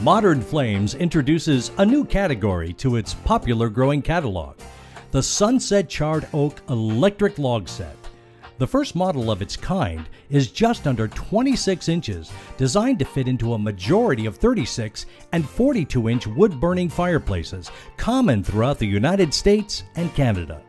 Modern Flames introduces a new category to its popular growing catalog the Sunset Charred Oak Electric Log Set. The first model of its kind is just under 26 inches, designed to fit into a majority of 36 and 42 inch wood burning fireplaces, common throughout the United States and Canada.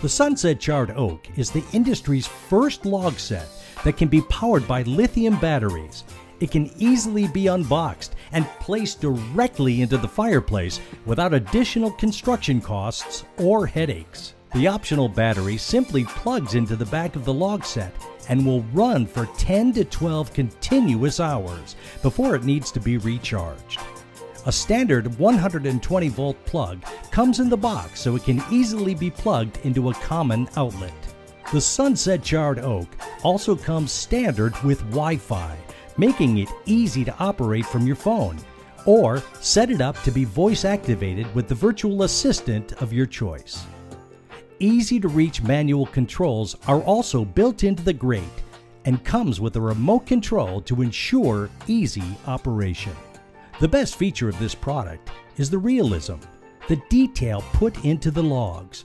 The Sunset Charred Oak is the industry's first log set that can be powered by lithium batteries it can easily be unboxed and placed directly into the fireplace without additional construction costs or headaches. The optional battery simply plugs into the back of the log set and will run for 10 to 12 continuous hours before it needs to be recharged. A standard 120 volt plug comes in the box so it can easily be plugged into a common outlet. The Sunset Charred Oak also comes standard with Wi Fi making it easy to operate from your phone, or set it up to be voice activated with the virtual assistant of your choice. Easy to reach manual controls are also built into the grate and comes with a remote control to ensure easy operation. The best feature of this product is the realism, the detail put into the logs,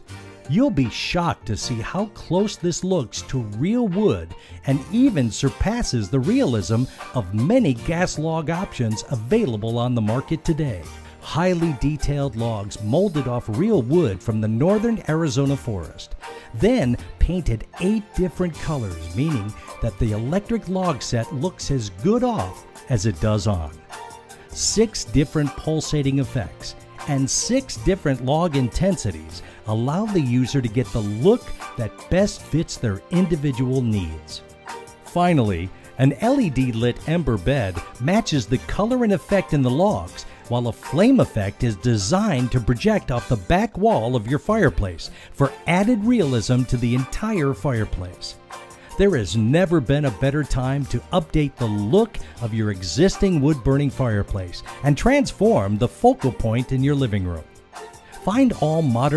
You'll be shocked to see how close this looks to real wood and even surpasses the realism of many gas log options available on the market today. Highly detailed logs molded off real wood from the northern Arizona forest, then painted eight different colors, meaning that the electric log set looks as good off as it does on. Six different pulsating effects and six different log intensities allow the user to get the look that best fits their individual needs. Finally, an LED lit ember bed matches the color and effect in the logs, while a flame effect is designed to project off the back wall of your fireplace for added realism to the entire fireplace. There has never been a better time to update the look of your existing wood burning fireplace and transform the focal point in your living room. Find all modern